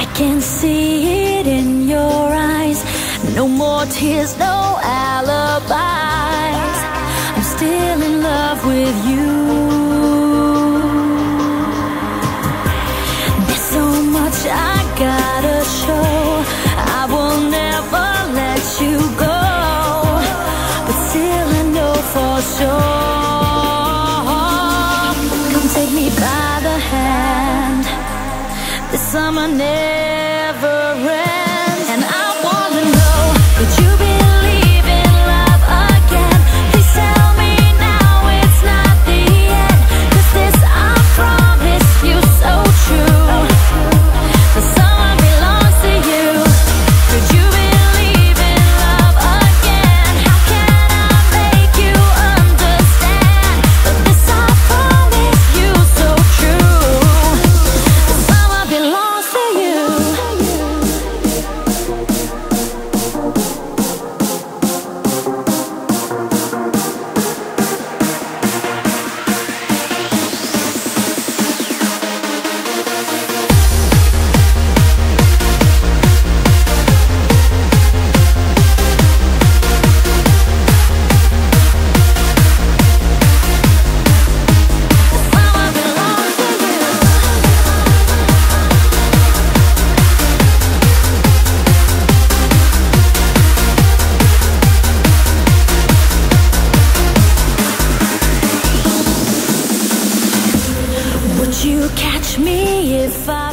I can see it in your eyes. No more tears, no alibis. I'm still in love with you. There's so much I gotta show. I will never let you go. But still, I know for sure. Come take me. This summer never Catch me if I